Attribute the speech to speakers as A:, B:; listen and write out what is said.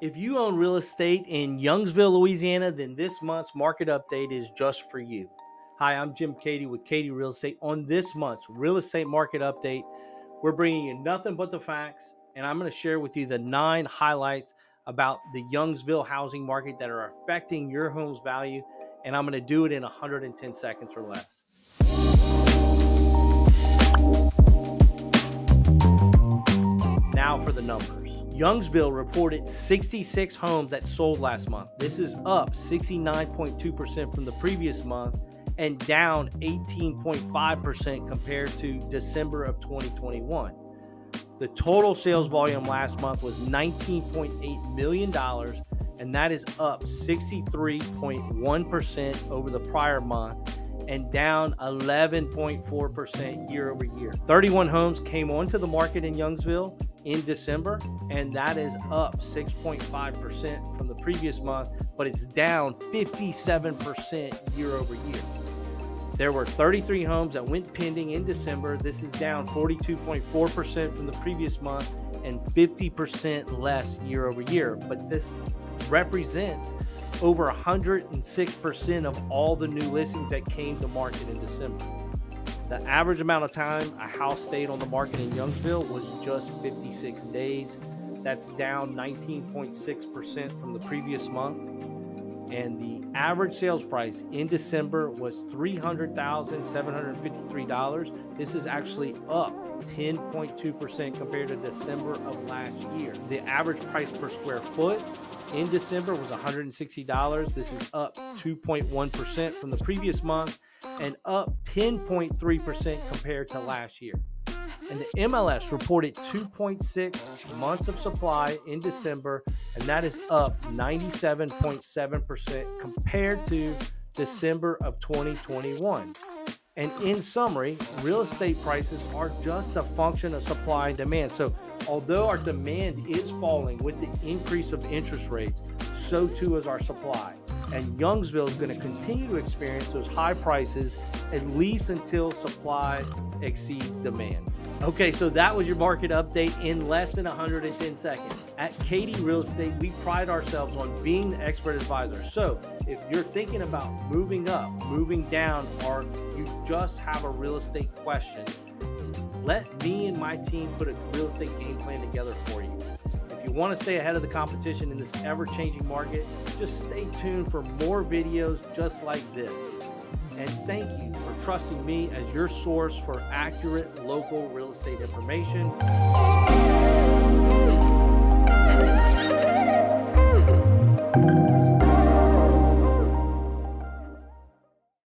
A: If you own real estate in Youngsville, Louisiana, then this month's market update is just for you. Hi, I'm Jim Keaty with Keaty Real Estate. On this month's real estate market update, we're bringing you nothing but the facts, and I'm going to share with you the nine highlights about the Youngsville housing market that are affecting your home's value, and I'm going to do it in 110 seconds or less. Now for the numbers. Youngsville reported 66 homes that sold last month. This is up 69.2% from the previous month and down 18.5% compared to December of 2021. The total sales volume last month was $19.8 million, and that is up 63.1% over the prior month and down 11.4% year over year. 31 homes came onto the market in Youngsville in December, and that is up 6.5% from the previous month, but it's down 57% year over year. There were 33 homes that went pending in December. This is down 42.4% from the previous month and 50% less year over year. But this represents over 106% of all the new listings that came to market in December. The average amount of time a house stayed on the market in Youngsville was just 56 days. That's down 19.6% from the previous month. And the average sales price in December was $300,753. This is actually up 10.2% compared to December of last year. The average price per square foot in December was $160. This is up 2.1% from the previous month and up 10.3% compared to last year. And the MLS reported 2.6 months of supply in December, and that is up 97.7% compared to December of 2021. And in summary, real estate prices are just a function of supply and demand. So, although our demand is falling with the increase of interest rates, so too is our supply. And Youngsville is going to continue to experience those high prices at least until supply exceeds demand. Okay, so that was your market update in less than 110 seconds. At Keaty Real Estate, we pride ourselves on being the expert advisor. So if you're thinking about moving up, moving down, or you just have a real estate question, let me and my team put a real estate game plan together for you. Want to stay ahead of the competition in this ever changing market, just stay tuned for more videos just like this. And thank you for trusting me as your source for accurate local real estate information.